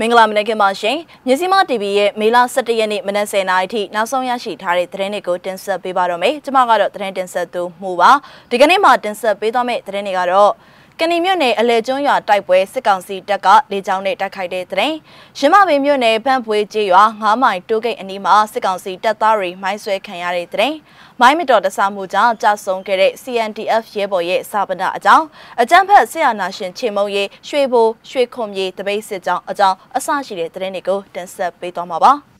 မင်္ဂလာမနက်ခင်းပါရှင်မြစီမ TV ရဲ့မေလ17ရက်နေ့မနက်10:00နာရီထိနောက်ဆုံးရရှိထားတဲ့သတင်းတွေကိုတင်ဆက်ပေးပါတော့မယ်ကျွန်မကတော့သတင်းတင်ဆက်သူမှုပါဒီကနေ့မှတင်ဆက်ပေးသွားမယ့်သတင်းတွေကတော့ ကဏီမြို့နယ်အလဲကျွန်းရွာတိုက်ပွဲစစ်ကောင်စီတပ်ကလေကြောင်းနဲ့တိုက်ခိုက်တဲ့တဲ့ရမပင်မြို့နယ်ဖန့်ဖွေးကျေးရွာ9မိုင်တိုးဂိတ်အနီးမှာစစ်ကောင်စီတပ်သားတွေမိုင်းဆွဲခံရတဲ့တဲ့မိုင်းမတော်တဆမှုကြောင့်ကြာဆုံးခဲ့တဲ့ CNDF ရဲဘော်ရဲ့စာပနာအကြောင်းအကြမ်းဖက်ဆရာနာရှင်ချေမုံရေးရွှေဘိုရွှေခွန်မြေတပိတ်စစ်ကြောင်းအကြောင်းအစရှိတဲ့တဲ့တွေကိုတင်ဆက်ပေးသွားမှာပါ။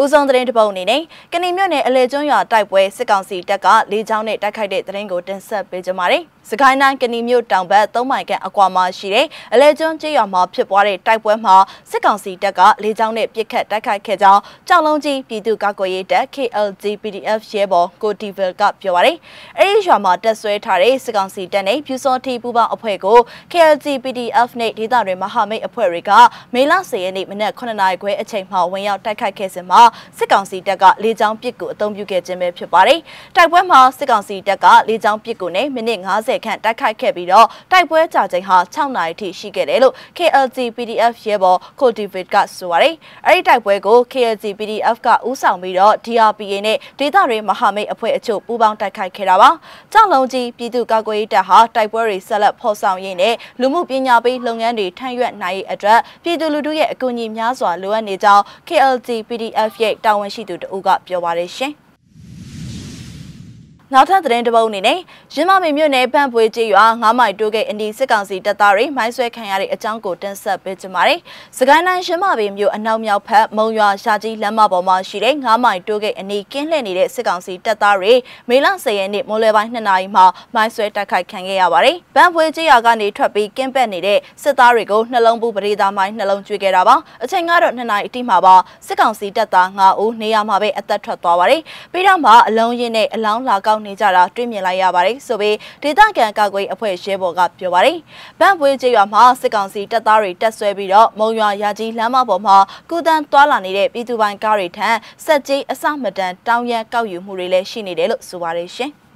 ဦးဆုံးသတင်းတစ်ပုဒ်အနေနဲ့ကဏီမြို့နယ်အလဲကျွန်းရွာတိုက်ပွဲစစ်ကောင်စီတပ်ကလေကြောင်းနဲ့တိုက်ခိုက်တဲ့သတင်းကိုတင်ဆက်ပေးကြပါမယ်။စကိုင်းတိုင်းကဏီမြို့တောင်ဘက်၃မိုင်ခန့်အကွာမှာရှိတဲ့အလဲကျွန်းကျေးရွာမှာဖြစ်ပွားတဲ့တိုက်ပွဲမှာစစ်ကောင်စီတပ်ကလေကြောင်းနဲ့ပစ်ခတ်တိုက်ခိုက်ခဲ့ကြောင်းကြောက်လုံးကြီးပြည်သူ့ကာကွယ်ရေးတပ် KLG PDF ရဲဘော်ကိုတီဗယ်ကပြောပါရယ်။အဲဒီရွာမှာတက်ဆွဲထားတဲ့စစ်ကောင်စီတပ်နဲ့ပြူစောတီပူပေါင်းအဖွဲ့ကို KLG PDF နဲ့ဒေသတွင်မဟာမိတ်အဖွဲ့တွေကမေလ10ရက်နေ့မနက်9:00နာရီခွဲအချိန်မှာဝင်ရောက်တိုက်ခိုက်ခဲ့စဉ်မှာစစ်ကောင်စီတပ်ကလေကြောင်းပစ်ကူအုံပြုခဲ့ခြင်းပဲဖြစ်ပါတယ်။တိုက်ပွဲမှာစစ်ကောင်စီတပ်ကလေကြောင်းပစ်ကူနဲ့မိနစ်90ခန့်တိုက်ခိုက်ခဲ့ပြီးတော့တိုက်ပွဲကြာချိန်ဟာ6နာရီထိရှိခဲ့တယ်လို့ KLG PDF ရဲဘော်ကိုဒီဗစ်ကဆိုပါတယ်။အဲဒီတိုက်ပွဲကို KLG PDF ကဦးဆောင်ပြီးတော့ DRPA နဲ့ဒေသတွေမဟာမိတ်အဖွဲ့အချို့ပူးပေါင်းတိုက်ခိုက်ခဲ့တာပါ။ကြောက်လုံးကြီးပြည်သူ့ကာကွယ်ရေးတပ်ဟာတိုက်ပွဲတွေဆက်လက်ဖော်ဆောင်ရင်းနဲ့လူမှုပညာပေးလုပ်ငန်းတွေထန့်ရွက်နိုင်ရေးအတွက်ပြည်သူလူထုရဲ့အကူအညီများစွာလိုအပ်နေကြောင်း KLG PDF ရဲ့တာဝန်ရှိသူတဦးကပြောပါတယ်ရှင်။ နောက်ထပ်သတင်းတစ်ပုဒ်အနေနဲ့ရင်းမမေမြို့နယ်ပန့်ပွေကျေးရွာ9မိုင်တိုးဂိတ်အနီးစစ်ကောင်စီတပ်သားတွေမိုင်းဆွဲခံရတဲ့အကြောင်းကိုတင်ဆက်ပေးကြပါမယ်။စကိုင်းတိုင်းရင်းမမေမြို့အနောက်မြောက်ဖက်မုံရွာရှာကြီးလမ်းမပေါ်မှာရှိတဲ့9မိုင်တိုးဂိတ်အနီးကင်းလှည့်နေတဲ့စစ်ကောင်စီတပ်သားတွေမေလ10ရက်နေ့မိုးလယ်ပိုင်း2နာရီမှာမိုင်းဆွဲတိုက်ခိုက်ခံခဲ့ရပါတယ်။ပန့်ပွေကျေးရွာကနေထွက်ပြီးကင်းပက်နေတဲ့စစ်သားတွေကိုနှလုံးပူပရိသာမိုင်းနှလုံးကျွေးခဲ့တာပါ။အချိန်ကတော့2နာရီအတိမှာပါစစ်ကောင်စီတပ်သား9ဦးနေရာမှာပဲအသက်ထွက်သွားပါတယ်။ပြီးတော့မှအလုံးရင်းနဲ့အလောင်းလာကောက်နေကြတာတွေ့မြင်လိုက်ရပါတယ်ဆိုပြီးဒေသခံကာကွယ်အဖွဲ့ရဲဘော်ကပြောပါတယ်။ဗန့်ပွေးကျေးရွာမှာစစ်ကောင်စီတပ်သားတွေတက်ဆွဲပြီးတော့မုံရွာရာကြီးလမ်းမပေါ်မှာကုသန်းသွားလာနေတဲ့ပြည်သူပိုင်ကားတွေထံစက်ကြီးအစမတန်တောင်းရန်ကောက်ယူမှုတွေလည်းရှိနေတယ်လို့ဆိုပါတယ်ရှင်။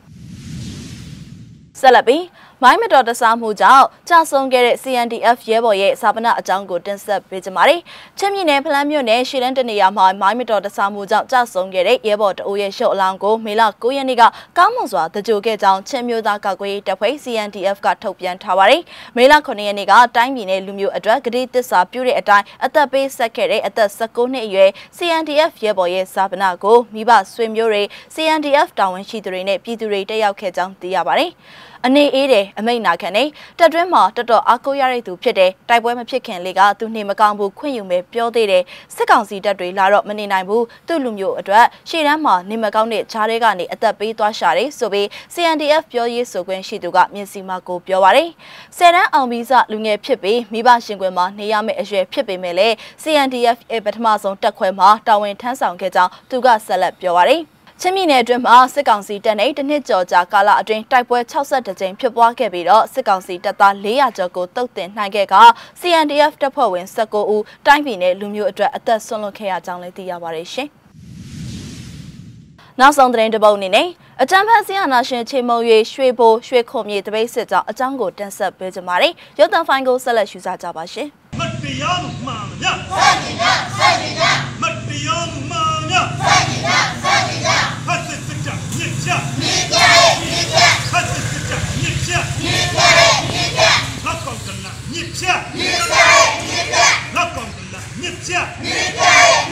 ဆက်လက်ပြီးမိုင်းမတော်တဆမှုကြောင့်ကြာဆုံးခဲ့တဲ့ CNDF ရဲဘော်ရဲ့စာပနာအကြောင်းကိုတင်ဆက်ပေးကြပါမယ်။ချင်းပြည်နယ်ဖလန်းမြို့နယ်ရှီလန်းတနေရာမှာမိုင်းမတော်တဆမှုကြောင့်ကြာဆုံးခဲ့တဲ့ရဲဘော်တအိုးရဲ့ရှုပ်အလောင်းကိုမေလ9ရက်နေ့ကကောင်းမွန်စွာတကြိုခဲ့ကြောင်းချင်းမျိုးသားကာကွယ်ရေးတပ်ဖွဲ့ CNDF ကထုတ်ပြန်ထားပါတယ်။မေလ9ရက်နေ့ကတိုင်းပြည်နယ်လူမျိုးအတွက်ဂတိတစ္ဆာပြုတဲ့အတိုင်းအသက်ပေးဆက်ခဲ့တဲ့အသက်19နှစ်အရွယ် CNDF ရဲဘော်ရဲ့စာပနာကိုမိဘဆွေမျိုးတွေ CNDF တာဝန်ရှိသူတွေနဲ့ပြည်သူတွေတက်ရောက်ခဲ့ကြောင်းသိရပါတယ်။ အနေအေးတယ်အမိတ်နာခံနေတက်တွင်းမှာတော်တော်အားကိုးရတဲ့သူဖြစ်တယ်တိုက်ပွဲမဖြစ်ခင်လေးကသူနှိမ်မကောင်းဘူးခွင့်ယူမယ်ပြောသေးတယ်စစ်ကောင်စီတပ်တွေလာတော့မနေနိုင်ဘူးသူ့လူမျိုးအတွက်ရှေ့တန်းမှာနေမကောင်းတဲ့ဂျားတွေကနေအသက်ပေးသွားရှာတယ်ဆိုပြီး CNDF ပြောရေးဆိုခွင့်ရှိသူကမြင်စီမကိုပြောပါတယ်ဆယ်တန်းအောင်ပြီးစလူငယ်ဖြစ်ပြီးမိဘရှင်ခွင်မှာနေရမယ့်အရွယ်ဖြစ်ပေမဲ့လည်း CNDF ရဲ့ပထမဆုံးတက်ခွဲမှာတာဝန်ထမ်းဆောင်ခဲ့ကြောင်းသူကဆက်လက်ပြောပါတယ် ချင်းပြည်နယ်အတွင်းမှာစစ်ကောင်စီတပ်နဲ့တနစ်ကျော်ကြာကာလအတွင်းတိုက်ပွဲ62ကြိမ်ဖြစ်ပွားခဲ့ပြီးတော့စစ်ကောင်စီတပ်သား400ကျော်ကိုတုတ်တင်နိုင်ခဲ့က CNDF တပ်ဖွဲ့ဝင်19ဦးတိုင်းပြည်နယ်လူမျိုးအတွက်အသက်ဆုံးလွတ်ခဲ့ရကြောင်းလည်းသိရပါတယ်ရှင်။နောက်ဆုံးသတင်းတစ်ပုဒ်အနေနဲ့အကြံဖတ်ဆီယနာရှင်ချေမုံ၍ရွှေဘိုရွှေခုံမြေတပိတ်စစ်ကြောင်းအကြောင်းကိုတင်ဆက်ပေးကြပါမယ်။ရုပ်သံဖိုင်ကိုဆက်လက်ရှုစားကြပါရှင်။မတရားမှန်ရ။စက်ကြီးညစက်ကြီးညမတရားမှန်ရ။စက်ကြီးညစက်ကြီးညဖတ်စစ်စစ်ကြမြစ်ချမြစ်ချမြစ်ချဖတ်စစ်စစ်ကြမြစ်ချမြစ်ချမြစ်ချလောက်ကောင်ကလာမြစ်ချမြစ်ချမြစ်ချလောက်ကောင်က လာမြစ်ချမြစ်ချ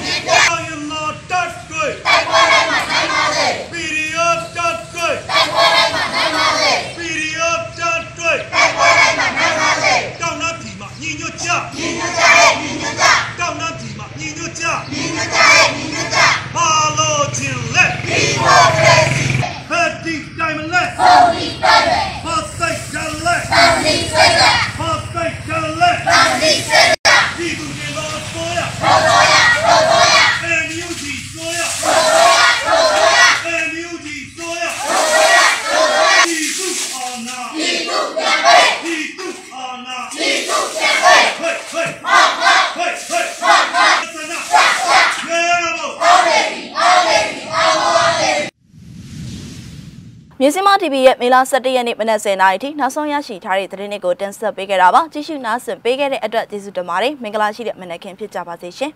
မြစ်ချအယမတ်တတ်တွေတိုက်ပွဲတိုင်းမှာနိုင်ပါစေပီရီယတ်တတ်တွေတိုက်ပွဲတိုင်းမှာနိုင်ပါစေပီရီယတ်တတ်တွေတိုက်ပွဲတိုင်းမှာနိုင်ပါစေတောင်းနာတီမှာညီညွတ်ကြညီညွတ်ကြရဲ့ညီညွတ်ကြတောင်းနာတီမှာညီညွတ်ကြညီညွတ်ကြရဲ့ညီညွတ်ကြဘာလို့ချင်းလက် မြစည်းမ TV ရဲ့မေလ17ရက်နေ့မနက်10:00နာရီထိနောက်ဆုံးရရှိထားတဲ့သတင်းတွေကိုတင်ဆက်ပေးခဲ့တာပါကြည့်ရှုနားဆင်ပေးခဲ့တဲ့အတွက်ကျေးဇူးတင်ပါတယ်မင်္ဂလာရှိတဲ့မနက်ခင်းဖြစ်ကြပါစေရှင်